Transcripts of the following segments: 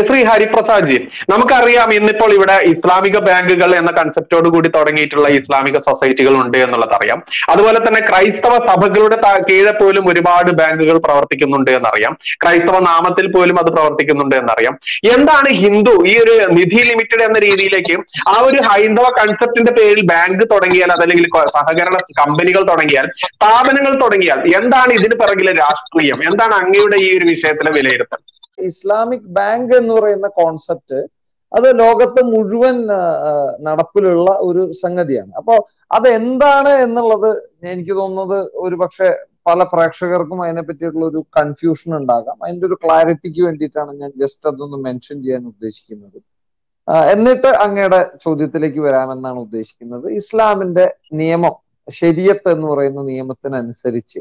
Shri Hariprasad G നമുക്കറിയാം ഇന്നിപ്പോൾ ഇവിടെ ഇസ്ലാമിക ബാങ്കുകൾ എന്ന കൺസെപ്റ്റോട് കൂടി തുടങ്ങിയിട്ടുള്ള ഇസ്ലാമിക സൊസൈറ്റികൾ ഉണ്ട് എന്നുള്ളത് അറിയാം അതുപോലെ തന്നെ ക്രൈസ്തവ സഭകളുടെ കീഴെ പോലും ഒരുപാട് ബാങ്കുകൾ പ്രവർത്തിക്കുന്നുണ്ട് എന്നറിയാം. ക്രൈസ്തവ നാമത്തിൽ പോലും അത് പ്രവർത്തിക്കുന്നുണ്ട് എന്നറിയാം. എന്താണ് ഹിന്ദു ഈ ഒരു നിധി ലിമിറ്റഡ് എന്ന രീതിയിലേക്ക് ആ ഒരു ഹൈന്ദവ കൺസെപ്റ്റിന്റെ പേരിൽ ബാങ്ക് തുടങ്ങിയാൽ അതല്ലെങ്കിൽ സഹകരണ കമ്പനികൾ തുടങ്ങിയാൽ സ്ഥാപനങ്ങൾ തുടങ്ങിയാൽ എന്താണ് ഇതിന് പിറകിലെ രാഷ്ട്രീയം? എന്താണ് അങ്ങയുടെ ഈ ഒരു വിഷയത്തിലെ വിലയിരുത്തൽ? ഇസ്ലാമിക് ബാങ്ക് എന്ന് പറയുന്ന കോൺസെപ്റ്റ് അത് ലോകത്ത് മുഴുവൻ നടപ്പിലുള്ള ഒരു സംഗതിയാണ്. അപ്പോൾ അത് എന്താണ് എന്നുള്ളത് എനിക്ക് തോന്നുന്നത് ഒരു പക്ഷെ പല പ്രേക്ഷകർക്കും അതിനെ പറ്റിയിട്ടുള്ള ഒരു കൺഫ്യൂഷൻ ഉണ്ടാകാം. അതിന്റെ ഒരു ക്ലാരിറ്റിക്ക് വേണ്ടിയിട്ടാണ് ഞാൻ ജസ്റ്റ് അതൊന്ന് മെൻഷൻ ചെയ്യാൻ ഉദ്ദേശിക്കുന്നത്. എന്നിട്ട് അങ്ങയുടെ ചോദ്യത്തിലേക്ക് വരാമെന്നാണ് ഉദ്ദേശിക്കുന്നത്. ഇസ്ലാമിന്റെ നിയമം ശരിയത്ത് എന്ന് പറയുന്ന നിയമത്തിനനുസരിച്ച്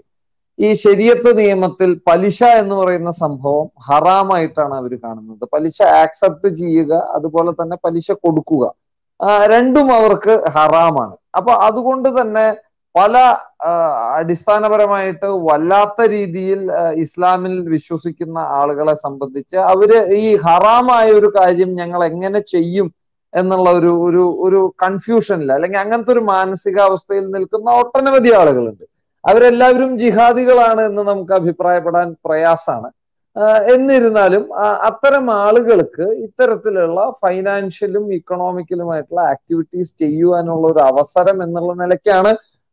ഈ ശരിയത്ത് നിയമത്തിൽ പലിശ എന്ന് പറയുന്ന സംഭവം ഹറാമായിട്ടാണ് അവർ കാണുന്നത്. പലിശ ആക്സെപ്റ്റ് ചെയ്യുക അതുപോലെ തന്നെ പലിശ കൊടുക്കുക. രണ്ടും അവർക്ക് ഹറാമാണ്. അപ്പൊ അതുകൊണ്ട് തന്നെ പല അടിസ്ഥാനപരമായിട്ട് വല്ലാത്ത രീതിയിൽ ഇസ്ലാമിൽ വിശ്വസിക്കുന്ന ആളുകളെ സംബന്ധിച്ച് അവർ ഈ ഹറാമായ ഒരു കാര്യം ഞങ്ങൾ എങ്ങനെ ചെയ്യും എന്നുള്ള ഒരു ഒരു ഒരു കൺഫ്യൂഷനിൽ അല്ലെങ്കിൽ അങ്ങനത്തെ ഒരു മാനസികാവസ്ഥയിൽ നിൽക്കുന്ന ഒട്ടനവധി ആളുകളുണ്ട്. അവരെല്ലാവരും ജിഹാദികളാണ് എന്ന് നമുക്ക് അഭിപ്രായപ്പെടാൻ പ്രയാസാണ് എന്നിരുന്നാലും അത്തരം ആളുകൾക്ക് ഇത്തരത്തിലുള്ള ഫൈനാൻഷ്യലും ഇക്കണോമിക്കലുമായിട്ടുള്ള ആക്ടിവിറ്റീസ് ചെയ്യുവാനുള്ള ഒരു അവസരം എന്നുള്ള നിലയ്ക്കാണ്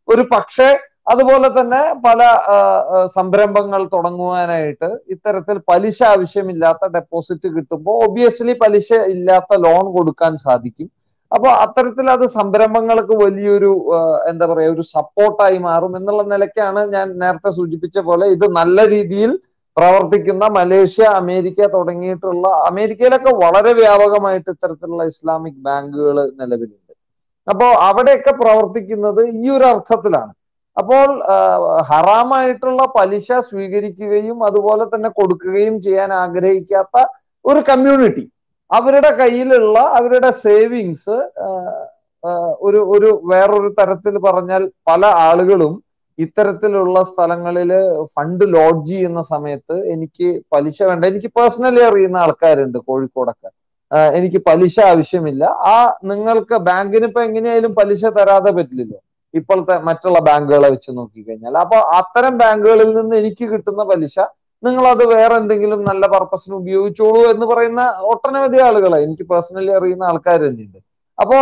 ഒരു പക്ഷേ അതുപോലെ തന്നെ പല സംരംഭങ്ങൾ തുടങ്ങുവാനായിട്ട് ഇത്തരത്തിൽ പലിശ ആവശ്യമില്ലാത്ത ഡെപ്പോസിറ്റ് കിട്ടുമ്പോൾ ഒബിയസ്ലി പലിശ ഇല്ലാത്ത ലോൺ കൊടുക്കാൻ സാധിക്കും. അപ്പൊ അത്തരത്തിൽ അത് സംരംഭങ്ങൾക്ക് വലിയൊരു എന്താ പറയാ ഒരു സപ്പോർട്ടായി മാറും എന്നുള്ള നിലയ്ക്കാണ് ഞാൻ നേരത്തെ സൂചിപ്പിച്ച പോലെ ഇത് നല്ല രീതിയിൽ പ്രവർത്തിക്കുന്ന മലേഷ്യ അമേരിക്ക തുടങ്ങിയിട്ടുള്ള അമേരിക്കയിലൊക്കെ വളരെ വ്യാപകമായിട്ട് ഇത്തരത്തിലുള്ള ഇസ്ലാമിക് ബാങ്കുകൾ നിലവിലുണ്ട്. അപ്പോൾ അവിടെയൊക്കെ പ്രവർത്തിക്കുന്നത് ഈ ഒരു അർത്ഥത്തിലാണ്. അപ്പോൾ ഹറാമായിട്ടുള്ള പലിശ സ്വീകരിക്കുകയും അതുപോലെ തന്നെ കൊടുക്കുകയും ചെയ്യാൻ ആഗ്രഹിക്കാത്ത ഒരു കമ്മ്യൂണിറ്റി അവരുടെ കയ്യിലുള്ള അവരുടെ സേവിങ്സ് ഒരു ഒരു വേറൊരു തരത്തിൽ പറഞ്ഞാൽ പല ആളുകളും ഇത്തരത്തിലുള്ള സ്ഥലങ്ങളിൽ ഫണ്ട് ലോഡ്ജ് ചെയ്യുന്ന സമയത്ത് എനിക്ക് പലിശ വേണ്ട. എനിക്ക് പേഴ്സണലി അറിയുന്ന ആൾക്കാരുണ്ട് കോഴിക്കോടൊക്കെ. എനിക്ക് പലിശ ആവശ്യമില്ല. ആ നിങ്ങൾക്ക് ബാങ്കിന് ഇപ്പൊ എങ്ങനെയായാലും പലിശ തരാതെ പറ്റില്ലല്ലോ. ഇപ്പോഴത്തെ മറ്റുള്ള ബാങ്കുകളെ വെച്ച് നോക്കിക്കഴിഞ്ഞാൽ. അപ്പൊ അത്തരം ബാങ്കുകളിൽ നിന്ന് എനിക്ക് കിട്ടുന്ന പലിശ നിങ്ങൾ അത് വേറെ എന്തെങ്കിലും നല്ല പർപ്പസിന് ഉപയോഗിച്ചോളൂ എന്ന് പറയുന്ന ഒട്ടനവധി ആളുകളെ എനിക്ക് പേഴ്സണലി അറിയുന്ന ആൾക്കാർ തന്നെയുണ്ട്. അപ്പോ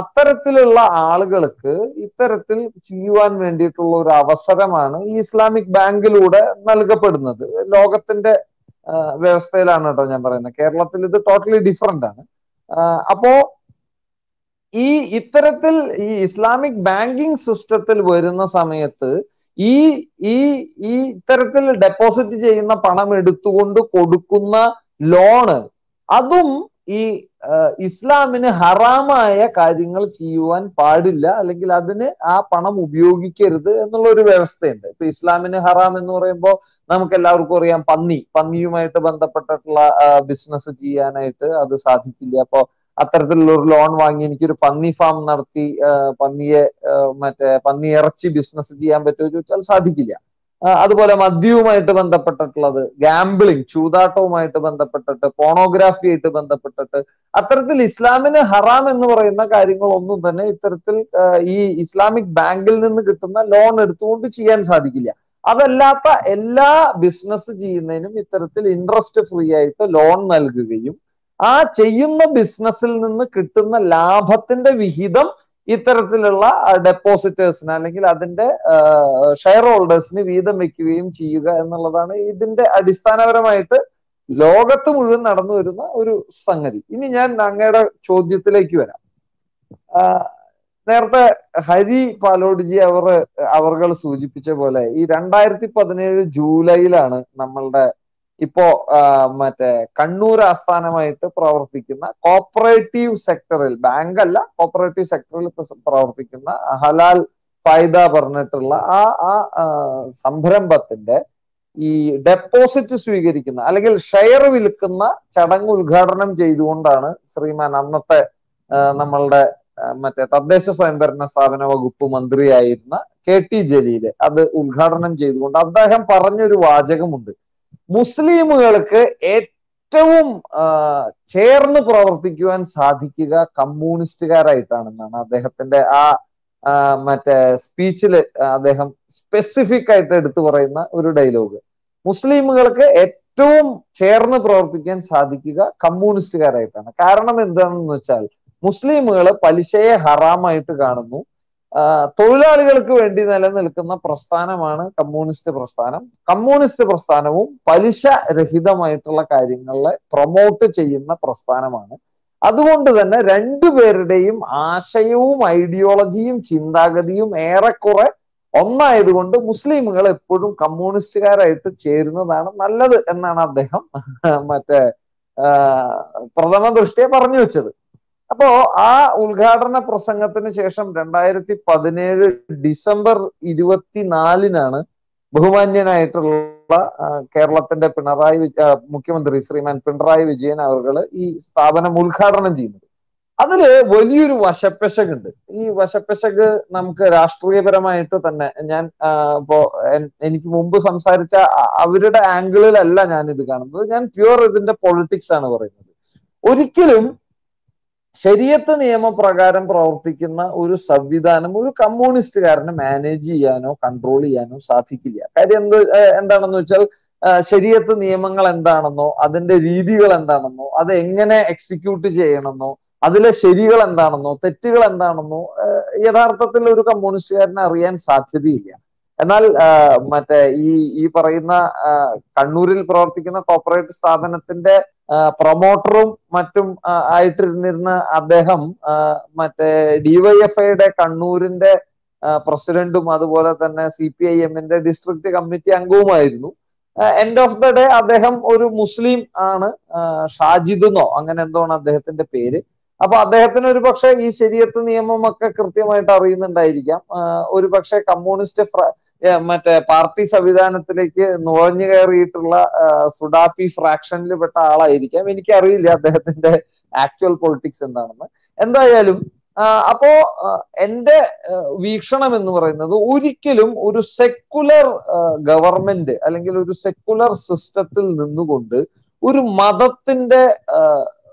അത്തരത്തിലുള്ള ആളുകൾക്ക് ഇത്തരത്തിൽ ചെയ്യുവാൻ വേണ്ടിയിട്ടുള്ള ഒരു അവസരമാണ് ഈ ഇസ്ലാമിക് ബാങ്കിലൂടെ നൽകപ്പെടുന്നത്. ലോകത്തിന്റെ വ്യവസ്ഥയിലാണ് കേട്ടോ ഞാൻ പറയുന്നത്. കേരളത്തിൽ ഇത് ടോട്ടലി ഡിഫറെന്റ് ആണ്. അപ്പോ ഈ ഇത്തരത്തിൽ ഈ ഇസ്ലാമിക് ബാങ്കിങ് സിസ്റ്റത്തിൽ വരുന്ന സമയത്ത് ഈ ഈ ഈ ഇത്തരത്തിൽ ഡെപ്പോസിറ്റ് ചെയ്യുന്ന പണം എടുത്തുകൊണ്ട് കൊടുക്കുന്ന ലോണ് അതും ഈ ഇസ്ലാമിന് ഹറാമായ കാര്യങ്ങൾ ചെയ്യുവാൻ പാടില്ല. അല്ലെങ്കിൽ അതിന് ആ പണം ഉപയോഗിക്കരുത് എന്നുള്ള ഒരു വ്യവസ്ഥയുണ്ട്. ഇപ്പൊ ഇസ്ലാമിന് ഹറാം എന്ന് പറയുമ്പോൾ നമുക്ക് എല്ലാവർക്കും അറിയാം പന്നി. പന്നിയുമായിട്ട് ബന്ധപ്പെട്ടിട്ടുള്ള ബിസിനസ് ചെയ്യാനായിട്ട് അത് സാധിക്കില്ല. അപ്പോ അത്തരത്തിലുള്ള ഒരു ലോൺ വാങ്ങി എനിക്കൊരു പന്നി ഫാം നടത്തി പന്നിയെ മറ്റേ പന്നി ഇറച്ചി ബിസിനസ് ചെയ്യാൻ പറ്റുമോ ചോദിച്ചാൽ സാധിക്കില്ല. അതുപോലെ മദ്യവുമായിട്ട് ബന്ധപ്പെട്ടിട്ടുള്ളത് ഗാംബിളിങ് ചൂതാട്ടവുമായിട്ട് ബന്ധപ്പെട്ടിട്ട് പോണോഗ്രാഫി ആയിട്ട് ബന്ധപ്പെട്ടിട്ട് അത്തരത്തിൽ ഇസ്ലാമിന് ഹറാം എന്ന് പറയുന്ന കാര്യങ്ങളൊന്നും തന്നെ ഇത്തരത്തിൽ ഈ ഇസ്ലാമിക് ബാങ്കിൽ നിന്ന് കിട്ടുന്ന ലോൺ എടുത്തുകൊണ്ട് ചെയ്യാൻ സാധിക്കില്ല. അതല്ലാത്ത എല്ലാ ബിസിനസ് ചെയ്യുന്നതിനും ഇത്തരത്തിൽ ഇൻട്രസ്റ്റ് ഫ്രീ ആയിട്ട് ലോൺ നൽകുകയും ആ ചെയ്യുന്ന ബിസിനസ്സിൽ നിന്ന് കിട്ടുന്ന ലാഭത്തിന്റെ വിഹിതം ഇത്തരത്തിലുള്ള ഡെപ്പോസിറ്റേഴ്സിന് അല്ലെങ്കിൽ അതിന്റെ ഷെയർ ഹോൾഡേഴ്സിന് വീതം വെക്കുകയും ചെയ്യുക എന്നുള്ളതാണ് ഇതിന്റെ അടിസ്ഥാനപരമായിട്ട് ലോകത്ത് മുഴുവൻ നടന്നു വരുന്ന ഒരു സംഗതി. ഇനി ഞാൻ അങ്ങയുടെ ചോദ്യത്തിലേക്ക് വരാം. നേരത്തെ ഹരി പാലോഡ്ജി അവർ അവർ സൂചിപ്പിച്ച പോലെ ഈ രണ്ടായിരത്തി പതിനേഴ് ജൂലൈയിലാണ് നമ്മളുടെ ഇപ്പോ മറ്റേ കണ്ണൂർ ആസ്ഥാനമായിട്ട് പ്രവർത്തിക്കുന്ന കോപ്പറേറ്റീവ് സെക്ടറിൽ ബാങ്ക് അല്ല കോപ്പറേറ്റീവ് സെക്ടറിൽ പ്രവർത്തിക്കുന്ന ഹലാൽ ഫൈദ പറഞ്ഞിട്ടുള്ള ആ ആ സംരംഭത്തിന്റെ ഈ ഡെപ്പോസിറ്റ് സ്വീകരിക്കുന്ന അല്ലെങ്കിൽ ഷെയർ വിൽക്കുന്ന ചടങ്ങ് ഉദ്ഘാടനം ചെയ്തുകൊണ്ടാണ് ശ്രീമാൻ അന്നത്തെ നമ്മളുടെ മറ്റേ തദ്ദേശ സ്വയംഭരണ സ്ഥാപന വകുപ്പ് മന്ത്രിയായിരുന്ന കെ ടി ജലീൽ അത് ഉദ്ഘാടനം ചെയ്തുകൊണ്ട് അദ്ദേഹം പറഞ്ഞൊരു വാചകമുണ്ട്. മുസ്ലിമുകൾക്ക് ഏറ്റവും ചേർന്ന് പ്രവർത്തിക്കുവാൻ സാധിക്കുക കമ്മ്യൂണിസ്റ്റുകാരായിട്ടാണെന്നാണ് അദ്ദേഹത്തിന്റെ ആ മറ്റേ സ്പീച്ചിൽ അദ്ദേഹം സ്പെസിഫിക് ആയിട്ട് എടുത്തു പറയുന്ന ഒരു ഡയലോഗ് മുസ്ലിമുകൾക്ക് ഏറ്റവും ചേർന്ന് പ്രവർത്തിക്കാൻ സാധിക്കുക കമ്മ്യൂണിസ്റ്റുകാരായിട്ടാണ്. കാരണം എന്താണെന്ന് വെച്ചാൽ മുസ്ലിമുകൾ പലിശയെ ഹറാമായിട്ട് കാണുന്നു. തൊഴിലാളികൾക്ക് വേണ്ടി നിലനിൽക്കുന്ന പ്രസ്ഥാനമാണ് കമ്മ്യൂണിസ്റ്റ് പ്രസ്ഥാനം. കമ്മ്യൂണിസ്റ്റ് പ്രസ്ഥാനവും പലിശ രഹിതമായിട്ടുള്ള കാര്യങ്ങളെ പ്രൊമോട്ട് ചെയ്യുന്ന പ്രസ്ഥാനമാണ്. അതുകൊണ്ട് തന്നെ രണ്ടുപേരുടെയും ആശയവും ഐഡിയോളജിയും ചിന്താഗതിയും ഏറെക്കുറെ ഒന്നായതുകൊണ്ട് മുസ്ലിമുകൾ എപ്പോഴും കമ്മ്യൂണിസ്റ്റുകാരായിട്ട് ചേരുന്നതാണ് നല്ലത് എന്നാണ് അദ്ദേഹം മറ്റേ പ്രഥമ ദൃഷ്ടിയെ പറഞ്ഞു വെച്ചത്. അപ്പോ ആ ഉദ്ഘാടന പ്രസംഗത്തിന് ശേഷം രണ്ടായിരത്തി പതിനേഴ് ഡിസംബർ ഇരുപത്തിനാലിനാണ് ബഹുമാന്യനായിട്ടുള്ള കേരളത്തിന്റെ പിണറായി മുഖ്യമന്ത്രി ശ്രീമാൻ പിണറായി വിജയൻ അവർ ഈ സ്ഥാപനം ഉദ്ഘാടനം ചെയ്യുന്നത്. അതിൽ വലിയൊരു വശപ്പശകുണ്ട്. ഈ വശപ്പശക് നമുക്ക് രാഷ്ട്രീയപരമായിട്ട് തന്നെ ഞാൻ ഇപ്പോ എനിക്ക് മുമ്പ് സംസാരിച്ച അവരുടെ ആംഗിളിലല്ല ഞാൻ ഇത് കാണുന്നത്. ഞാൻ പ്യുവർ ഇതിന്റെ പൊളിറ്റിക്സ് ആണ് പറയുന്നത്. ഒരിക്കലും ശരീരത്ത് നിയമപ്രകാരം പ്രവർത്തിക്കുന്ന ഒരു സംവിധാനം ഒരു കമ്മ്യൂണിസ്റ്റുകാരനെ മാനേജ് ചെയ്യാനോ കൺട്രോൾ ചെയ്യാനോ സാധിക്കില്ല. കാര്യം എന്ത് എന്താണെന്ന് വെച്ചാൽ ശരിയത്ത് നിയമങ്ങൾ എന്താണെന്നോ അതിന്റെ രീതികൾ എന്താണെന്നോ അത് എങ്ങനെ എക്സിക്യൂട്ട് ചെയ്യണമെന്നോ അതിലെ ശരികൾ എന്താണെന്നോ തെറ്റുകൾ എന്താണെന്നോ യഥാർത്ഥത്തിൽ ഒരു കമ്മ്യൂണിസ്റ്റുകാരനെ അറിയാൻ സാധ്യതയില്ല. എന്നാൽ മറ്റേ ഈ ഈ പറയുന്ന കണ്ണൂരിൽ പ്രവർത്തിക്കുന്ന കോപ്പറേറ്റ് സ്ഥാപനത്തിന്റെ പ്രൊമോട്ടറും മറ്റും ആയിട്ടിരുന്നിരുന്ന അദ്ദേഹം മറ്റേ ഡിവൈഎഫ്ഐയുടെ കണ്ണൂരിന്റെ പ്രസിഡന്റും അതുപോലെ തന്നെ സി പി ഐ എമ്മിന്റെ ഡിസ്ട്രിക്ട് കമ്മിറ്റി അംഗവുമായിരുന്നു. എൻഡ് ഓഫ് ദ ഡേ അദ്ദേഹം ഒരു മുസ്ലിം ആണ്. ഷാജിദ് എന്നോ അങ്ങനെ എന്തോ ആണ് അദ്ദേഹത്തിന്റെ പേര്. അപ്പൊ അദ്ദേഹത്തിന് ഒരു പക്ഷേ ഈ ശരീരത്ത് നിയമമൊക്കെ കൃത്യമായിട്ട് അറിയുന്നുണ്ടായിരിക്കാം. ഒരു പക്ഷേ കമ്മ്യൂണിസ്റ്റ് മറ്റേ പാർട്ടി സംവിധാനത്തിലേക്ക് നുഴഞ്ഞു കയറിയിട്ടുള്ള സുഡാപ്പി ഫ്രാക്ഷനിൽ പെട്ട ആളായിരിക്കാം. എനിക്കറിയില്ല അദ്ദേഹത്തിന്റെ ആക്ച്വൽ പൊളിറ്റിക്സ് എന്താണെന്ന്. എന്തായാലും അപ്പോ എന്റെ വീക്ഷണം എന്ന് പറയുന്നത് ഒരിക്കലും ഒരു സെക്കുലർ ഗവൺമെന്റ് അല്ലെങ്കിൽ ഒരു സെക്കുലർ സിസ്റ്റത്തിൽ നിന്നുകൊണ്ട് ഒരു മതത്തിന്റെ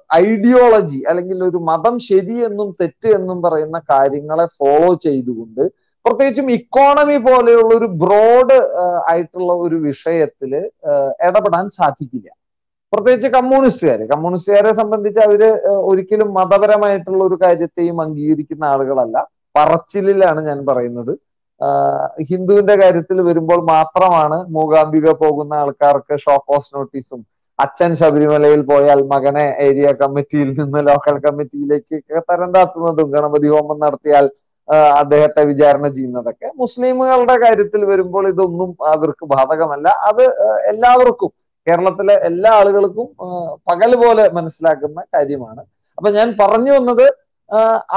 ഐഡിയോളജി അല്ലെങ്കിൽ ഒരു മതം ശരിയെന്നും തെറ്റ് എന്നും പറയുന്ന കാര്യങ്ങളെ ഫോളോ ചെയ്തുകൊണ്ട് പ്രത്യേകിച്ചും ഇക്കോണമി പോലെയുള്ള ഒരു ബ്രോഡ് ആയിട്ടുള്ള ഒരു വിഷയത്തിൽ ഇടപെടാൻ സാധിക്കില്ല. പ്രത്യേകിച്ച് കമ്മ്യൂണിസ്റ്റുകാര്. കമ്മ്യൂണിസ്റ്റുകാരെ സംബന്ധിച്ച് അവർ ഒരിക്കലും മതപരമായിട്ടുള്ള ഒരു കാര്യത്തെയും അംഗീകരിക്കുന്ന ആളുകളല്ല. പറച്ചിലിലാണ് ഞാൻ പറയുന്നത്. ഹിന്ദുവിന്റെ കാര്യത്തിൽ വരുമ്പോൾ മാത്രമാണ് മൂകാംബിക പോകുന്ന ആൾക്കാർക്ക് ഷോക്ക് ഓഫ് നോട്ടീസും അച്ഛൻ ശബരിമലയിൽ പോയാൽ മകനെ ഏരിയ കമ്മിറ്റിയിൽ നിന്ന് ലോക്കൽ കമ്മിറ്റിയിലേക്ക് തരം താത്തുന്നതും ഗണപതി ഹോമം നടത്തിയാൽ അദ്ദേഹത്തെ വിചാരണ ചെയ്യുന്നതൊക്കെ മുസ്ലിമുകളുടെ കാര്യത്തിൽ വരുമ്പോൾ ഇതൊന്നും അവർക്ക് ബാധകമല്ല. അത് എല്ലാവർക്കും കേരളത്തിലെ എല്ലാ ആളുകൾക്കും പകൽ പോലെ മനസ്സിലാക്കുന്ന കാര്യമാണ്. അപ്പൊ ഞാൻ പറഞ്ഞു വന്നത്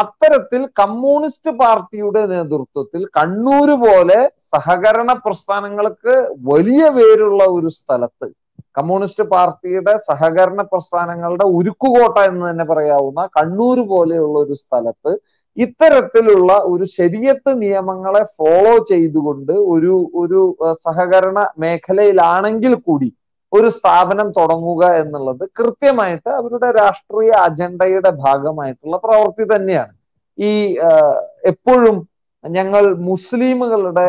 അത്തരത്തിൽ കമ്മ്യൂണിസ്റ്റ് പാർട്ടിയുടെ നേതൃത്വത്തിൽ കണ്ണൂര് പോലെ സഹകരണ പ്രസ്ഥാനങ്ങൾക്ക് വലിയ പേരുള്ള ഒരു സ്ഥലത്ത് കമ്മ്യൂണിസ്റ്റ് പാർട്ടിയുടെ സഹകരണ പ്രസ്ഥാനങ്ങളുടെ ഉരുക്കുകോട്ട എന്ന് തന്നെ പറയാവുന്ന കണ്ണൂർ പോലെയുള്ള ഒരു സ്ഥലത്ത് ഇത്തരത്തിലുള്ള ഒരു ശരിയത്ത് നിയമങ്ങളെ ഫോളോ ചെയ്തുകൊണ്ട് ഒരു ഒരു സഹകരണ മേഖലയിലാണെങ്കിൽ കൂടി ഒരു സ്ഥാപനം തുടങ്ങുക എന്നുള്ളത് കൃത്യമായിട്ട് അവരുടെ രാഷ്ട്രീയ അജണ്ടയുടെ ഭാഗമായിട്ടുള്ള പ്രവൃത്തി തന്നെയാണ്. ഈ എപ്പോഴും ഞങ്ങൾ മുസ്ലിമുകളുടെ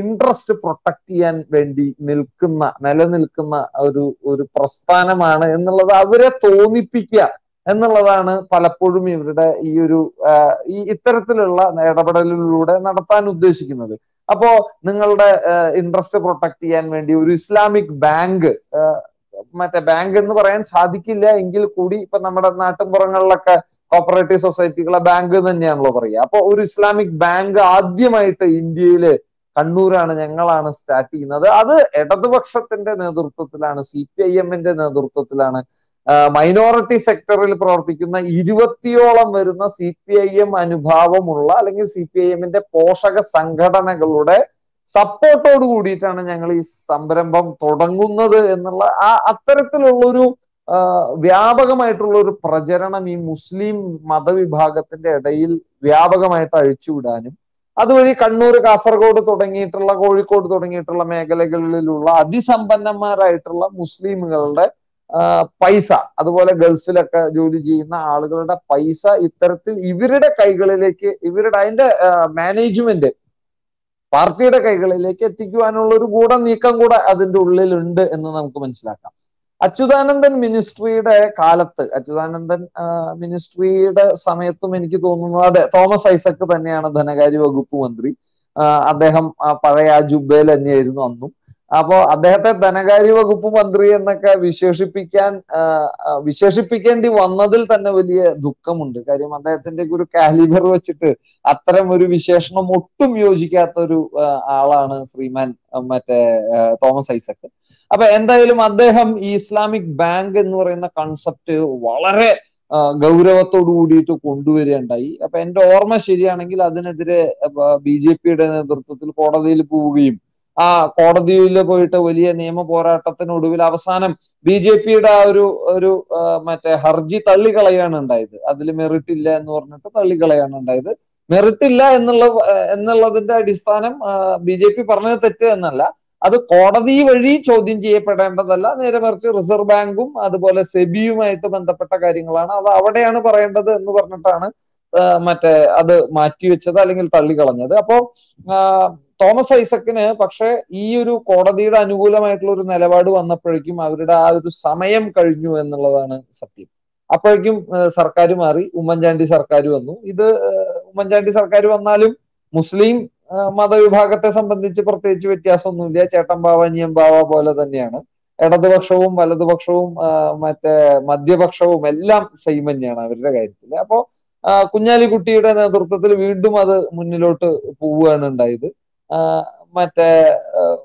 ഇൻട്രസ്റ്റ് പ്രൊട്ടക്ട് ചെയ്യാൻ വേണ്ടി നിൽക്കുന്ന നിലനിൽക്കുന്ന ഒരു ഒരു പ്രസ്ഥാനമാണ് എന്നുള്ളത് അവരെ തോന്നിപ്പിക്കുക എന്നുള്ളതാണ് പലപ്പോഴും ഇവരുടെ ഈ ഒരു ഈ ഇത്തരത്തിലുള്ള ഇടപെടലിലൂടെ നടത്താൻ ഉദ്ദേശിക്കുന്നത്. അപ്പോ നിങ്ങളുടെ ഇൻട്രസ്റ്റ് പ്രൊട്ടക്ട് ചെയ്യാൻ വേണ്ടി ഒരു ഇസ്ലാമിക് ബാങ്ക് മറ്റേ ബാങ്ക് എന്ന് പറയാൻ സാധിക്കില്ല എങ്കിൽ കൂടി ഇപ്പൊ നമ്മുടെ നാട്ടിൻപുറങ്ങളിലൊക്കെ കോപ്പറേറ്റീവ് സൊസൈറ്റികളെ ബാങ്ക് തന്നെയാണല്ലോ പറയുക. അപ്പൊ ഒരു ഇസ്ലാമിക് ബാങ്ക് ആദ്യമായിട്ട് ഇന്ത്യയിൽ കണ്ണൂരാണ് ഞങ്ങളാണ് സ്റ്റാർട്ട് ചെയ്യുന്നത്. അത് ഇടതുപക്ഷത്തിന്റെ നേതൃത്വത്തിലാണ് സി പി ഐ എമ്മിന്റെ നേതൃത്വത്തിലാണ് മൈനോറിറ്റി സെക്ടറിൽ പ്രവർത്തിക്കുന്ന ഇരുപത്തിയോളം വരുന്ന സി പി ഐ എം അനുഭാവമുള്ള അല്ലെങ്കിൽ സി പി ഐ എമ്മിന്റെ പോഷക സംഘടനകളുടെ സപ്പോർട്ടോട് കൂടിയിട്ടാണ് ഞങ്ങൾ ഈ സംരംഭം തുടങ്ങുന്നത് എന്നുള്ള ആ അത്തരത്തിലുള്ളൊരു വ്യാപകമായിട്ടുള്ള ഒരു പ്രചരണം ഈ മുസ്ലിം മതവിഭാഗത്തിന്റെ ഇടയിൽ വ്യാപകമായിട്ട് അഴിച്ചുവിടാനും അതുവഴി കണ്ണൂർ കാസർഗോഡ് തുടങ്ങിയിട്ടുള്ള കോഴിക്കോട് തുടങ്ങിയിട്ടുള്ള മേഖലകളിലുള്ള അതിസമ്പന്നന്മാരായിട്ടുള്ള മുസ്ലിമുകളുടെ പൈസ അതുപോലെ ഗൾഫിലൊക്കെ ജോലി ചെയ്യുന്ന ആളുകളുടെ പൈസ ഇത്തരത്തിൽ ഇവരുടെ കൈകളിലേക്ക് ഇവരുടെ അതിന്റെ മാനേജ്മെന്റ് പാർട്ടിയുടെ കൈകളിലേക്ക് എത്തിക്കുവാനുള്ള ഒരു ഗൂഢ നീക്കം കൂടെ അതിന്റെ ഉള്ളിലുണ്ട് എന്ന് നമുക്ക് മനസ്സിലാക്കാം. അച്യുതാനന്ദൻ മിനിസ്ട്രിയുടെ കാലത്ത് അച്യുതാനന്ദൻ മിനിസ്ട്രിയുടെ സമയത്തും എനിക്ക് തോന്നുന്നു അതെ തോമസ് ഐസക് തന്നെയാണ് ധനകാര്യ വകുപ്പ് മന്ത്രി. അദ്ദേഹം പഴയ ആ ജുബേൽ തന്നെയായിരുന്നു അന്നും. അപ്പോ അദ്ദേഹത്തെ ധനകാര്യ വകുപ്പ് മന്ത്രി എന്നൊക്കെ വിശേഷിപ്പിക്കാൻ വിശേഷിപ്പിക്കേണ്ടി വന്നതിൽ തന്നെ വലിയ ദുഃഖമുണ്ട്. കാര്യം അദ്ദേഹത്തിന്റെ ഒരു കാലിബർ വെച്ചിട്ട് അത്തരം ഒരു വിശേഷണം ഒട്ടും യോജിക്കാത്ത ഒരു ആളാണ് ശ്രീമാൻ മറ്റേ തോമസ് ഐസക്. അപ്പൊ എന്തായാലും അദ്ദേഹം ഈ ഇസ്ലാമിക് ബാങ്ക് എന്ന് പറയുന്ന കൺസെപ്റ്റ് വളരെ ഗൗരവത്തോടു കൂടിയിട്ട് കൊണ്ടുവരികയുണ്ടായി. അപ്പൊ എന്റെ ഓർമ്മ ശരിയാണെങ്കിൽ അതിനെതിരെ ബി ജെ പിയുടെ നേതൃത്വത്തിൽ കോടതിയിൽ പോവുകയും ആ കോടതിയിൽ പോയിട്ട് വലിയ നിയമ പോരാട്ടത്തിനൊടുവിൽ അവസാനം ബി ജെ പിയുടെ ആ ഒരു ഒരു മറ്റേ ഹർജി തള്ളിക്കളയാണ് ഉണ്ടായത്. അതിൽ മെറിറ്റ് ഇല്ല എന്ന് പറഞ്ഞിട്ട് തള്ളിക്കളയാണ് ഉണ്ടായത്. മെറിറ്റ് ഇല്ല എന്നുള്ള എന്നുള്ളതിന്റെ അടിസ്ഥാനം ബി ജെ പി പറഞ്ഞത് തെറ്റ് എന്നല്ല. അത് കോടതി വഴി ചോദ്യം ചെയ്യപ്പെടേണ്ടതല്ല. നേരെ മറിച്ച് റിസർവ് ബാങ്കും അതുപോലെ സെബിയുമായിട്ട് ബന്ധപ്പെട്ട കാര്യങ്ങളാണ്. അത് അവിടെയാണ് പറയേണ്ടത് എന്ന് പറഞ്ഞിട്ടാണ് മറ്റേ അത് മാറ്റിവെച്ചത് അല്ലെങ്കിൽ തള്ളിക്കളഞ്ഞത്. അപ്പോ തോമസ് ഐസക്കിന് പക്ഷേ ഈ ഒരു കോടതിയുടെ അനുകൂലമായിട്ടുള്ള ഒരു നിലപാട് വന്നപ്പോഴേക്കും അവരുടെ ആ ഒരു സമയം കഴിഞ്ഞു എന്നുള്ളതാണ് സത്യം. അപ്പോഴേക്കും സർക്കാർ മാറി. ഉമ്മൻചാണ്ടി സർക്കാർ വന്നു. ഇത് ഉമ്മൻചാണ്ടി സർക്കാർ വന്നാലും മുസ്ലിം മതവിഭാഗത്തെ സംബന്ധിച്ച് പ്രത്യേകിച്ച് വ്യത്യാസമൊന്നുമില്ല. ചേട്ടൻ ബാവ അനിയൻ ബാവ പോലെ തന്നെയാണ്. ഇടതുപക്ഷവും വലതുപക്ഷവും മറ്റേ മധ്യപക്ഷവും എല്ലാം സെയിം തന്നെയാണ് അവരുടെ കാര്യത്തിൽ. അപ്പോ കുഞ്ഞാലിക്കുട്ടിയുടെ നേതൃത്വത്തിൽ വീണ്ടും അത് മുന്നിലോട്ട് പോവുകയാണ് ഉണ്ടായത്. മറ്റേ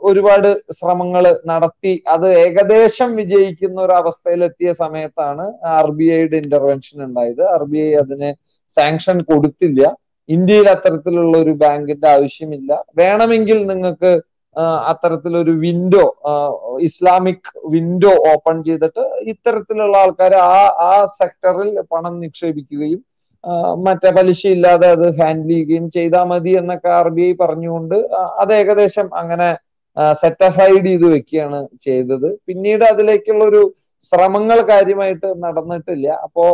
ഒരുപാട് ശ്രമങ്ങൾ നടത്തി അത് ഏകദേശം വിജയിക്കുന്ന ഒരു അവസ്ഥയിലെത്തിയ സമയത്താണ് ആർ ബി ഐയുടെ ഇന്റർവെൻഷൻ ഉണ്ടായത്. ആർ ബി ഐ അതിന് സാങ്ഷൻ കൊടുത്തില്ല. ഇന്ത്യയിൽ അത്തരത്തിലുള്ള ഒരു ബാങ്കിന്റെ ആവശ്യമില്ല. വേണമെങ്കിൽ നിങ്ങൾക്ക് അത്തരത്തിലൊരു വിൻഡോ ഇസ്ലാമിക് വിൻഡോ ഓപ്പൺ ചെയ്തിട്ട് ഇത്തരത്തിലുള്ള ആൾക്കാർ ആ ആ സെക്ടറിൽ പണം നിക്ഷേപിക്കുകയും മറ്റേ പലിശ ഇല്ലാതെ അത് ഹാൻഡിൽ ചെയ്യുകയും ചെയ്താൽ മതി എന്നൊക്കെ ആർ ബി ഐ പറഞ്ഞുകൊണ്ട് അത് ഏകദേശം അങ്ങനെ സെറ്റ് അസൈഡ് ചെയ്ത് വെക്കുകയാണ് ചെയ്തത്. പിന്നീട് അതിലേക്കുള്ള ഒരു ശ്രമങ്ങൾ കാര്യമായിട്ട് നടന്നിട്ടില്ല. അപ്പോ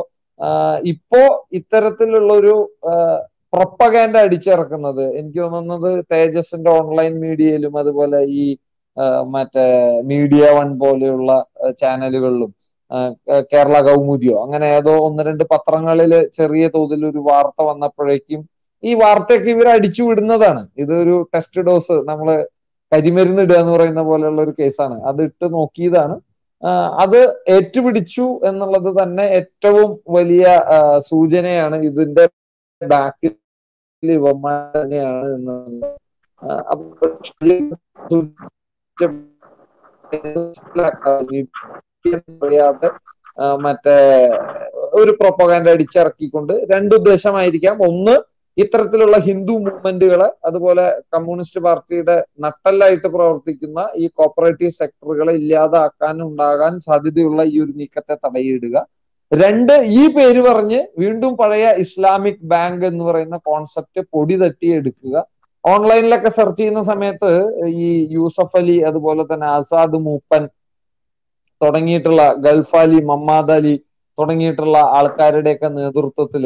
ഇപ്പോ ഇത്തരത്തിലുള്ള ഒരു പ്രൊപ്പഗാൻഡ അടിച്ചിറക്കുന്നത്. എനിക്ക് തോന്നുന്നത് തേജസിന്റെ ഓൺലൈൻ മീഡിയയിലും അതുപോലെ ഈ മറ്റേ മീഡിയ വൺ പോലെയുള്ള ചാനലുകളിലും കേരള കൗമുദിയോ അങ്ങനെ ഏതോ ഒന്ന് രണ്ട് പത്രങ്ങളിൽ ചെറിയ തോതിൽ ഒരു വാർത്ത വന്നപ്പോഴേക്കും ഈ വാർത്തയൊക്കെ ഇവർ അടിച്ചു വിടുന്നതാണ്. ഇതൊരു ടെസ്റ്റ് ഡോസ് നമ്മൾ കരിമരുന്ന് ഇടുക എന്ന് പറയുന്ന പോലെയുള്ള ഒരു കേസാണ്. അത് ഇട്ട് നോക്കിയതാണ്. അത് ഏറ്റുപിടിച്ചു എന്നുള്ളത് തന്നെ ഏറ്റവും വലിയ സൂചനയാണ് ഇതിന്റെ ബാക്കിൽ ഇവന്മാർ തന്നെയാണ് അറിയാതെ മറ്റേ ഒരു പ്രൊപ്പകാൻഡ അടിച്ചിറക്കിക്കൊണ്ട് രണ്ട് ഉദ്ദേശമായിരിക്കാം. ഒന്ന് ഇത്തരത്തിലുള്ള ഹിന്ദു മൂവ്മെന്റുകളെ അതുപോലെ കമ്മ്യൂണിസ്റ്റ് പാർട്ടിയുടെ നട്ടല്ലായിട്ട് പ്രവർത്തിക്കുന്ന ഈ കോപ്പറേറ്റീവ് സെക്ടറുകളെ ഇല്ലാതാക്കാൻ ഉണ്ടാകാൻ സാധ്യതയുള്ള ഈ ഒരു നീക്കത്തെ തടയിടുക. രണ്ട് ഈ പേര് പറഞ്ഞ് വീണ്ടും പഴയ ഇസ്ലാമിക് ബാങ്ക് എന്ന് പറയുന്ന കോൺസെപ്റ്റ് പൊടി തട്ടി എടുക്കുക ഓൺലൈനിലൊക്കെ സെർച്ച് ചെയ്യുന്ന സമയത്ത് ഈ യൂസഫ് അലി അതുപോലെ തന്നെ ആസാദ് മൂപ്പൻ തുടങ്ങിയിട്ടുള്ള ഗൾഫ് അലി മമ്മാദ് അലി തുടങ്ങിയിട്ടുള്ള ആൾക്കാരുടെയൊക്കെ നേതൃത്വത്തിൽ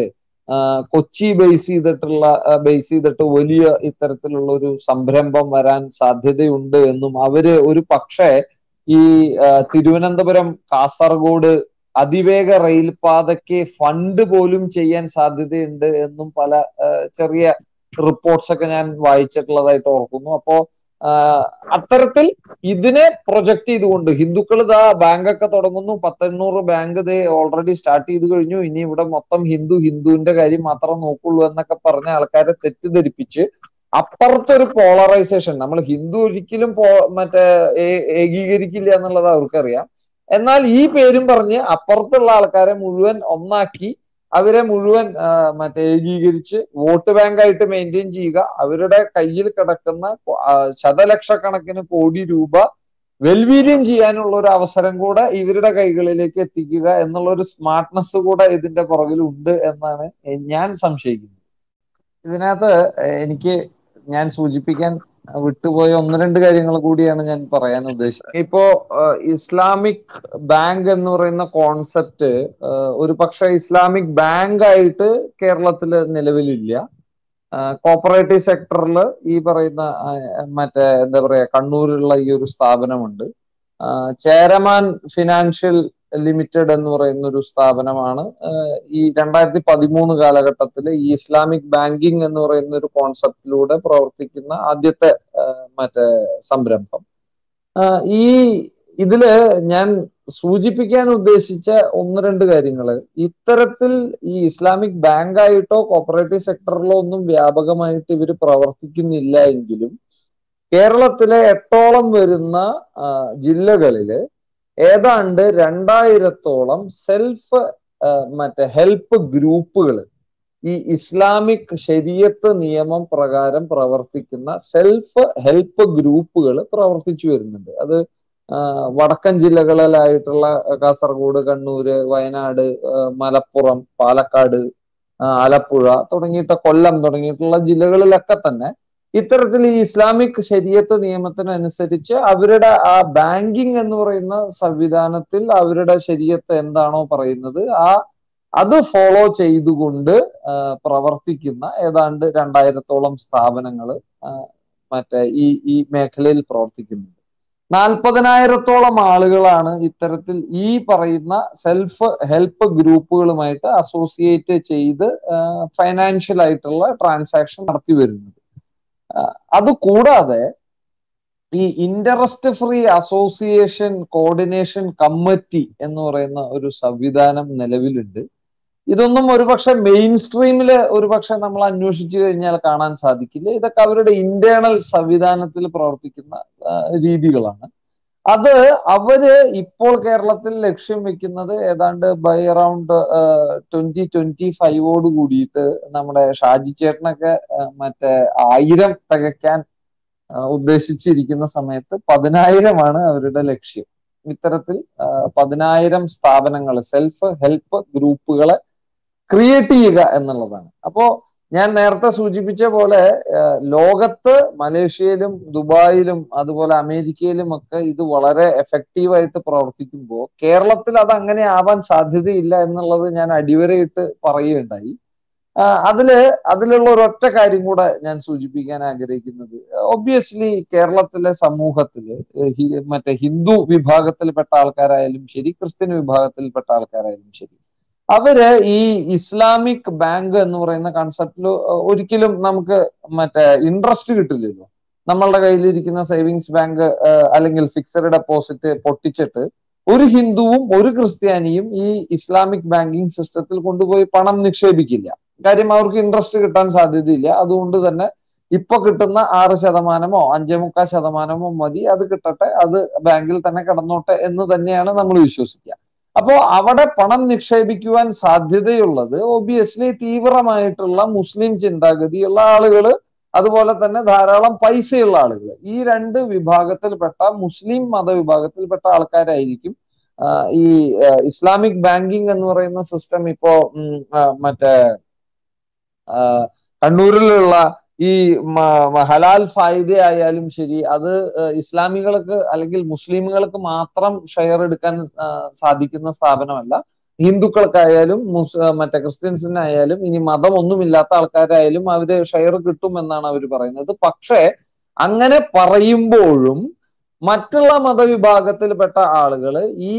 കൊച്ചി ബേസ് ചെയ്തിട്ടുള്ള ബേസ് ചെയ്തിട്ട് വലിയ ഇത്തരത്തിലുള്ള ഒരു സംരംഭം വരാൻ സാധ്യതയുണ്ട് എന്നും അവർ ഒരു പക്ഷേ ഈ തിരുവനന്തപുരം കാസർഗോഡ് അതിവേഗ റെയിൽപാതയ്ക്ക് ഫണ്ട് പോലും ചെയ്യാൻ സാധ്യതയുണ്ട് എന്നും പല ചെറിയ റിപ്പോർട്ട്സ് ഒക്കെ ഞാൻ വായിച്ചിട്ടുള്ളതായിട്ട് ഓർക്കുന്നു. അപ്പോ അത്തരത്തിൽ ഇതിനെ പ്രൊജക്ട് ചെയ്തുകൊണ്ട് ഹിന്ദുക്കൾ ഇതാ ബാങ്ക് ഒക്കെ തുടങ്ങുന്നു. പത്തെണ്ണൂറ് ബാങ്ക് ഇത് ഓൾറെഡി സ്റ്റാർട്ട് ചെയ്ത് കഴിഞ്ഞു. ഇനി ഇവിടെ മൊത്തം ഹിന്ദു ഹിന്ദുവിന്റെ കാര്യം മാത്രം നോക്കുള്ളൂ എന്നൊക്കെ പറഞ്ഞ ആൾക്കാരെ തെറ്റിദ്ധരിപ്പിച്ച് അപ്പുറത്തൊരു പോളറൈസേഷൻ. നമ്മൾ ഹിന്ദു ഒരിക്കലും മറ്റേ ഏകീകരിക്കില്ല എന്നുള്ളത് അവർക്കറിയാം. എന്നാൽ ഈ പേരും പറഞ്ഞ് അപ്പുറത്തുള്ള ആൾക്കാരെ മുഴുവൻ ഒന്നാക്കി അവരെ മുഴുവൻ മറ്റേ ഏകീകരിച്ച് വോട്ട് ബാങ്കായിട്ട് മെയിന്റെയിൻ ചെയ്യുക. അവരുടെ കയ്യിൽ കിടക്കുന്ന ശതലക്ഷക്കണക്കിന് കോടി രൂപ വെൽവീര്യം ചെയ്യാനുള്ള ഒരു അവസരം കൂടെ ഇവരുടെ കൈകളിലേക്ക് എത്തിക്കുക എന്നുള്ള ഒരു സ്മാർട്ട്നെസ് കൂടെ ഇതിന്റെ പുറകിൽ ഉണ്ട് എന്നാണ് ഞാൻ സംശയിക്കുന്നത്. ഇതിനകത്ത് എനിക്ക് ഞാൻ സൂചിപ്പിക്കാൻ വിട്ടുപോയ ഒന്ന് രണ്ട് കാര്യങ്ങൾ കൂടിയാണ് ഞാൻ പറയാൻ ഉദ്ദേശിച്ചത്. ഇപ്പോ ഇസ്ലാമിക് ബാങ്ക് എന്ന് പറയുന്ന കോൺസെപ്റ്റ് ഒരു പക്ഷെ ഇസ്ലാമിക് ബാങ്ക് ആയിട്ട് കേരളത്തിൽ നിലവിലില്ല കോപ്പറേറ്റീവ് സെക്ടറിൽ ഈ പറയുന്ന മറ്റേ എന്താ പറയാ കണ്ണൂരിലുള്ള ഈ ഒരു സ്ഥാപനമുണ്ട്. ചേരമാൻ ഫിനാൻഷ്യൽ ലിമിറ്റഡ് എന്ന് പറയുന്ന ഒരു സ്ഥാപനമാണ് ഈ രണ്ടായിരത്തി പതിമൂന്ന് കാലഘട്ടത്തിൽ ഈ ഇസ്ലാമിക് ബാങ്കിങ് എന്ന് പറയുന്ന ഒരു കോൺസെപ്റ്റിലൂടെ പ്രവർത്തിക്കുന്ന ആദ്യത്തെ മറ്റേ സംരംഭം. ഈ ഇതിൽ ഞാൻ സൂചിപ്പിക്കാൻ ഉദ്ദേശിച്ച ഒന്ന് രണ്ട് കാര്യങ്ങൾ ഇത്തരത്തിൽ ഈ ഇസ്ലാമിക് ബാങ്ക് ആയിട്ടോ കോപ്പറേറ്റീവ് സെക്ടറിലോ ഒന്നും വ്യാപകമായിട്ട് ഇവർ പ്രവർത്തിക്കുന്നില്ല എങ്കിലും കേരളത്തിലെ എട്ടോളം വരുന്ന ജില്ലകളിൽ ഏതാണ്ട് രണ്ടായിരത്തോളം സെൽഫ് മറ്റേ ഹെൽപ്പ് ഗ്രൂപ്പുകൾ ഈ ഇസ്ലാമിക് ശരീരത്ത് നിയമം പ്രകാരം പ്രവർത്തിക്കുന്ന സെൽഫ് ഹെൽപ്പ് ഗ്രൂപ്പുകൾ പ്രവർത്തിച്ചു വരുന്നുണ്ട്. അത് വടക്കൻ ജില്ലകളിലായിട്ടുള്ള കാസർഗോഡ് കണ്ണൂര് വയനാട് മലപ്പുറം പാലക്കാട് ആലപ്പുഴ തുടങ്ങിയിട്ട കൊല്ലം തുടങ്ങിയിട്ടുള്ള ജില്ലകളിലൊക്കെ തന്നെ ഇത്തരത്തിൽ ഈ ഇസ്ലാമിക് ശരീരത്തെ നിയമത്തിനനുസരിച്ച് അവരുടെ ആ ബാങ്കിങ് എന്ന് പറയുന്ന സംവിധാനത്തിൽ അവരുടെ ശരീരത്ത് എന്താണോ പറയുന്നത് ആ അത് ഫോളോ ചെയ്തുകൊണ്ട് പ്രവർത്തിക്കുന്ന ഏതാണ്ട് രണ്ടായിരത്തോളം സ്ഥാപനങ്ങൾ മറ്റേ ഈ ഈ മേഖലയിൽ പ്രവർത്തിക്കുന്നുണ്ട്. നാൽപ്പതിനായിരത്തോളം ആളുകളാണ് ഇത്തരത്തിൽ ഈ പറയുന്ന സെൽഫ് ഹെൽപ്പ് ഗ്രൂപ്പുകളുമായിട്ട് അസോസിയേറ്റ് ചെയ്ത് ഫൈനാൻഷ്യൽ ആയിട്ടുള്ള ട്രാൻസാക്ഷൻ നടത്തി വരുന്നത്. അത് കൂടാതെ ഈ interest free association coordination committee എന്ന് പറയുന്ന ഒരു സംവിധാനം നിലവിലുണ്ട്. ഇതൊന്നും ഒരുപക്ഷെ മെയിൻ സ്ട്രീമിൽ ഒരുപക്ഷെ നമ്മൾ അന്വേഷിച്ചു കഴിഞ്ഞാൽ കാണാൻ സാധിക്കില്ല. ഇതൊക്കെ അവരുടെ ഇന്റേണൽ സംവിധാനത്തിൽ പ്രവർത്തിക്കുന്ന രീതികളാണ്. അത് അവർ ഇപ്പോൾ കേരളത്തിൽ ലക്ഷ്യം വെക്കുന്നത് ഏതാണ്ട് ബൈ അറൌണ്ട് ട്വന്റി ട്വന്റി ഫൈവോട് കൂടിയിട്ട് നമ്മുടെ ഷാജി ചേട്ടനൊക്കെ മറ്റേ ആയിരം തികയ്ക്കാൻ ഉദ്ദേശിച്ചിരിക്കുന്ന സമയത്ത് പതിനായിരമാണ് അവരുടെ ലക്ഷ്യം. ഇത്തരത്തിൽ പതിനായിരം സ്ഥാപനങ്ങൾ സെൽഫ് ഹെൽപ്പ് ഗ്രൂപ്പുകളെ ക്രിയേറ്റ് ചെയ്യുക എന്നുള്ളതാണ്. അപ്പോ ഞാൻ നേരത്തെ സൂചിപ്പിച്ച പോലെ ലോകത്ത് മലേഷ്യയിലും ദുബായിലും അതുപോലെ അമേരിക്കയിലും ഒക്കെ ഇത് വളരെ എഫക്റ്റീവായിട്ട് പ്രവർത്തിക്കുമ്പോൾ കേരളത്തിൽ അത് അങ്ങനെ ആവാൻ സാധ്യതയില്ല എന്നുള്ളത് ഞാൻ അടിവരയിട്ട് പറയുകയുണ്ടായി. അതിൽ അതിലുള്ള ഒരൊറ്റ കാര്യം കൂടെ ഞാൻ സൂചിപ്പിക്കാൻ ആഗ്രഹിക്കുന്നത്. ഒബ്വിയസ്ലി കേരളത്തിലെ സമൂഹത്തിൽ മറ്റേ ഹിന്ദു വിഭാഗത്തിൽപ്പെട്ട ആൾക്കാരായാലും ശരി ക്രിസ്ത്യൻ വിഭാഗത്തിൽപ്പെട്ട ആൾക്കാരായാലും ശരി അവർ ഈ ഇസ്ലാമിക് ബാങ്ക് എന്ന് പറയുന്ന കൺസെപ്റ്റിൽ ഒരിക്കലും നമുക്ക് മറ്റേ ഇൻട്രസ്റ്റ് കിട്ടില്ലല്ലോ. നമ്മളുടെ കയ്യിലിരിക്കുന്ന സേവിങ്സ് ബാങ്ക് അല്ലെങ്കിൽ ഫിക്സഡ് ഡെപ്പോസിറ്റ് പൊട്ടിച്ചിട്ട് ഒരു ഹിന്ദുവും ഒരു ക്രിസ്ത്യാനിയും ഈ ഇസ്ലാമിക് ബാങ്കിങ് സിസ്റ്റത്തിൽ കൊണ്ടുപോയി പണം നിക്ഷേപിക്കില്ല. കാര്യം അവർക്ക് ഇൻട്രസ്റ്റ് കിട്ടാൻ സാധ്യതയില്ല. അതുകൊണ്ട് തന്നെ ഇപ്പൊ കിട്ടുന്ന ആറ് ശതമാനമോ അഞ്ചേ മുക്കാൽ ശതമാനമോ മതി. അത് കിട്ടട്ടെ അത് ബാങ്കിൽ തന്നെ കിടന്നോട്ടെ എന്ന് തന്നെയാണ് നമ്മൾ വിശ്വസിക്കുക അപ്പോ അവിടെ പണം നിക്ഷേപിക്കുവാൻ സാധ്യതയുള്ളത് ഒബിയസ്ലി തീവ്രമായിട്ടുള്ള മുസ്ലിം ചിന്താഗതിയുള്ള ആളുകൾ അതുപോലെ തന്നെ ധാരാളം പൈസയുള്ള ആളുകൾ ഈ രണ്ട് വിഭാഗത്തിൽപ്പെട്ട മുസ്ലിം മതവിഭാഗത്തിൽപ്പെട്ട ആൾക്കാരായിരിക്കും ഈ ഇസ്ലാമിക് ബാങ്കിങ് എന്ന് പറയുന്ന സിസ്റ്റം ഇപ്പോ മറ്റേ കണ്ണൂരിലുള്ള ഈ ഹലാൽ ഫായിദ ആയാലും ശരി അത് ഇസ്ലാമികൾക്ക് അല്ലെങ്കിൽ മുസ്ലിമുകൾക്ക് മാത്രം ഷെയർ എടുക്കാൻ സാധിക്കുന്ന സ്ഥാപനമല്ല. ഹിന്ദുക്കൾക്കായാലും മറ്റേ ക്രിസ്ത്യൻസിനായാലും ഇനി മതം ഒന്നുമില്ലാത്ത ആൾക്കാരായാലും അവർ ഷെയർ കിട്ടും എന്നാണ് അവർ പറയുന്നത്. പക്ഷേ അങ്ങനെ പറയുമ്പോഴും മറ്റുള്ള മതവിഭാഗത്തിൽപ്പെട്ട ആളുകൾ ഈ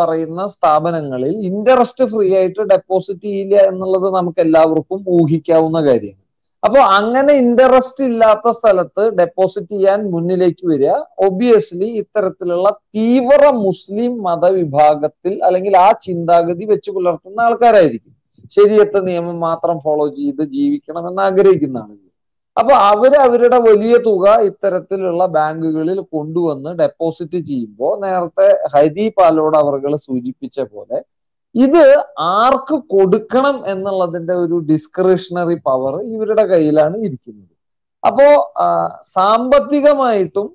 പറയുന്ന സ്ഥാപനങ്ങളിൽ ഇൻട്രസ്റ്റ് ഫ്രീ ആയിട്ട് ഡെപ്പോസിറ്റ് ചെയ്യില്ല എന്നുള്ളത് നമുക്ക് എല്ലാവർക്കും ഊഹിക്കാവുന്ന കാര്യമാണ്. അപ്പോൾ അങ്ങനെ ഇൻട്രസ്റ്റ് ഇല്ലാത്ത സ്ഥലത്ത് ഡെപ്പോസിറ്റ് ചെയ്യാൻ മുന്നിലേക്ക് വരിക. ഒബിയസ്ലി ഇത്തരത്തിലുള്ള തീവ്ര മുസ്ലിം മതവിഭാഗത്തിൽ അല്ലെങ്കിൽ ആ ചിന്താഗതി വെച്ച് പുലർത്തുന്ന ആൾക്കാരായിരിക്കും. ശരിയത്തെ നിയമം മാത്രം ഫോളോ ചെയ്ത് ജീവിക്കണമെന്ന് ആഗ്രഹിക്കുന്ന ആളുകൾ അപ്പൊ അവർ അവരുടെ വലിയ തുക ഇത്തരത്തിലുള്ള ബാങ്കുകളിൽ കൊണ്ടുവന്ന് ഡെപ്പോസിറ്റ് ചെയ്യുമ്പോൾ നേരത്തെ ഹരി പാലോട് അവർ സൂചിപ്പിച്ച പോലെ ഇത് ആർക്ക് കൊടുക്കണം എന്നുള്ളതിന്റെ ഒരു ഡിസ്ക്രിഷണറി പവർ ഇവരുടെ കയ്യിലാണ് ഇരിക്കുന്നത്. അപ്പോ സാമ്പത്തികമായിട്ടും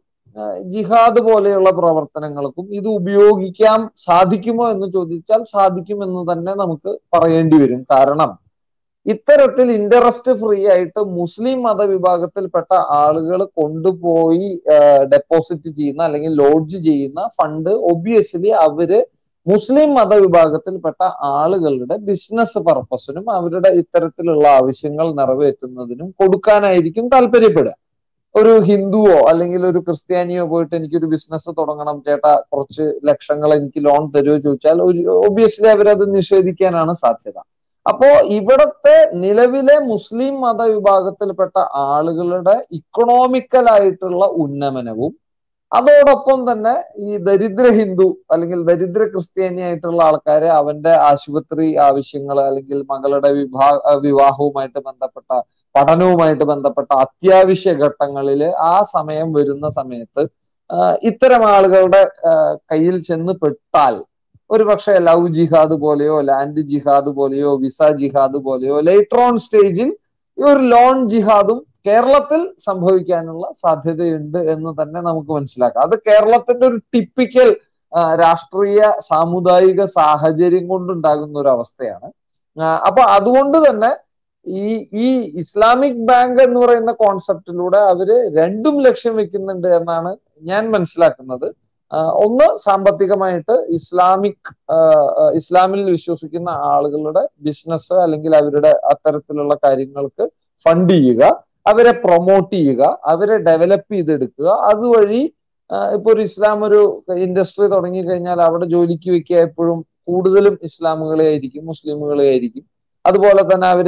ജിഹാദ് പോലെയുള്ള പ്രവർത്തനങ്ങൾക്കും ഇത് ഉപയോഗിക്കാൻ സാധിക്കുമോ എന്ന് ചോദിച്ചാൽ സാധിക്കുമെന്ന് തന്നെ നമുക്ക് പറയേണ്ടി വരും. കാരണം ഇത്തരത്തിൽ ഇന്ററസ്റ്റ് ഫ്രീ ആയിട്ട് മുസ്ലിം മതവിഭാഗത്തിൽപ്പെട്ട ആളുകൾ കൊണ്ടുപോയി ഡെപ്പോസിറ്റ് ചെയ്യുന്ന അല്ലെങ്കിൽ ലോഡ്ജ് ചെയ്യുന്ന ഫണ്ട് ഒബിയസ്ലി അവർ മുസ്ലിം മതവിഭാഗത്തിൽപ്പെട്ട ആളുകളുടെ ബിസിനസ് പർപ്പസിനും അവരുടെ ഇത്തരത്തിലുള്ള ആവശ്യങ്ങൾ നിറവേറ്റുന്നതിനും കൊടുക്കാനായിരിക്കും താല്പര്യപ്പെടുക. ഒരു ഹിന്ദുവോ അല്ലെങ്കിൽ ഒരു ക്രിസ്ത്യാനിയോ പോയിട്ട് എനിക്കൊരു ബിസിനസ് തുടങ്ങണം ചേട്ടാ കുറച്ച് ലക്ഷങ്ങൾ എനിക്ക് ലോൺ തരുമോ ചോദിച്ചാൽ ഒരു ഒബിയസ്ലി അവരത് നിഷേധിക്കാനാണ് സാധ്യത. അപ്പോ ഇവിടത്തെ നിലവിലെ മുസ്ലിം മതവിഭാഗത്തിൽപ്പെട്ട ആളുകളുടെ ഇക്കണോമിക്കൽ ആയിട്ടുള്ള ഉന്നമനവും അതോടൊപ്പം തന്നെ ഈ ദരിദ്ര ഹിന്ദു അല്ലെങ്കിൽ ദരിദ്ര ക്രിസ്ത്യാനി ആയിട്ടുള്ള ആൾക്കാരെ അവന്റെ ആശുപത്രി ആവശ്യങ്ങൾ അല്ലെങ്കിൽ മകളുടെ വിഭാ വിവാഹവുമായിട്ട് ബന്ധപ്പെട്ട പഠനവുമായിട്ട് ബന്ധപ്പെട്ട അത്യാവശ്യ ഘട്ടങ്ങളിൽ ആ സമയം വരുന്ന സമയത്ത് ഇത്തരം ആളുകളുടെ കയ്യിൽ ചെന്ന് പെട്ടാൽ ഒരു പക്ഷേ ലവ് ജിഹാദ് പോലെയോ ലാൻഡ് ജിഹാദ് പോലെയോ വിസ ജിഹാദ് പോലെയോ ലേറ്റർ ഓൺ സ്റ്റേജിൽ ഈ ഒരു ലോൺ ജിഹാദും കേരളത്തിൽ സംഭവിക്കാനുള്ള സാധ്യതയുണ്ട് എന്ന് തന്നെ നമുക്ക് മനസ്സിലാക്കാം. അത് കേരളത്തിന്റെ ഒരു ടിപ്പിക്കൽ രാഷ്ട്രീയ സാമുദായിക സാഹചര്യം കൊണ്ടുണ്ടാകുന്ന ഒരു അവസ്ഥയാണ്. അപ്പൊ അതുകൊണ്ട് തന്നെ ഈ ഈ ഇസ്ലാമിക് ബാങ്ക് എന്ന് പറയുന്ന കോൺസെപ്റ്റിലൂടെ അവർ രണ്ടും ലക്ഷ്യം വെക്കുന്നുണ്ട് എന്നാണ് ഞാൻ മനസ്സിലാക്കുന്നത്. ഒന്ന് സാമ്പത്തികമായിട്ട് ഇസ്ലാമിക് ഇസ്ലാമിൽ വിശ്വസിക്കുന്ന ആളുകളുടെ ബിസിനസ് അല്ലെങ്കിൽ അവരുടെ അത്തരത്തിലുള്ള കാര്യങ്ങൾക്ക് ഫണ്ട് ചെയ്യുക. അവരെ പ്രൊമോട്ട് ചെയ്യുക അവരെ ഡെവലപ്പ് ചെയ്തെടുക്കുക. അതുവഴി ഇപ്പൊ ഒരു ഇസ്ലാം ഒരു ഇൻഡസ്ട്രി തുടങ്ങി കഴിഞ്ഞാൽ അവിടെ ജോലിക്ക് വെക്കുക എപ്പോഴും കൂടുതലും ഇസ്ലാമുകളെ ആയിരിക്കും മുസ്ലിമുകളെ ആയിരിക്കും. അതുപോലെ തന്നെ അവർ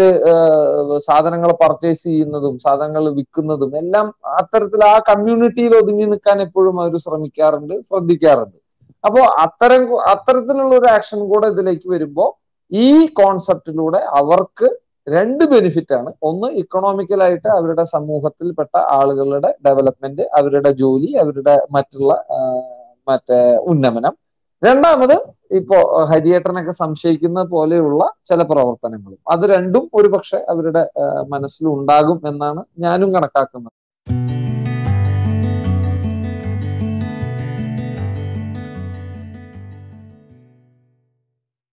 സാധനങ്ങൾ പർച്ചേസ് ചെയ്യുന്നതും സാധനങ്ങൾ വിൽക്കുന്നതും എല്ലാം അത്തരത്തിൽ ആ കമ്മ്യൂണിറ്റിയിൽ ഒതുങ്ങി നിൽക്കാൻ എപ്പോഴും അവർ ശ്രമിക്കാറുണ്ട് ശ്രദ്ധിക്കാറുണ്ട്. അപ്പോൾ അത്തരം അത്തരത്തിലുള്ള ഒരു ആക്ഷൻ കൂടെ ഇതിലേക്ക് വരുമ്പോൾ ഈ കോൺസെപ്റ്റിലൂടെ അവർക്ക് രണ്ട് ബെനിഫിറ്റ് ആണ്. ഒന്ന് ഇക്കണോമിക്കലായിട്ട് അവരുടെ സമൂഹത്തിൽപ്പെട്ട ആളുകളുടെ ഡെവലപ്മെന്റ് അവരുടെ ജോലി അവരുടെ മറ്റുള്ള മറ്റേ ഉന്നമനം. രണ്ടാമത് ഇപ്പോ ഹരിയേട്ടനൊക്കെ സംശയിക്കുന്ന പോലെയുള്ള ചില പ്രവർത്തനങ്ങളും. അത് രണ്ടും ഒരുപക്ഷെ അവരുടെ മനസ്സിലുണ്ടാകും എന്നാണ് ഞാനും കണക്കാക്കുന്നത്.